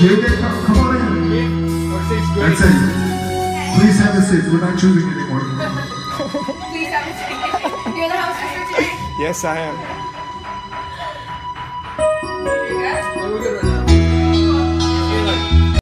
You get, come, come on in. Or. That's it. Please have a seat. We're not choosing anymore. Please have a seat. You're the house for today? Yes, I am. Here. we good right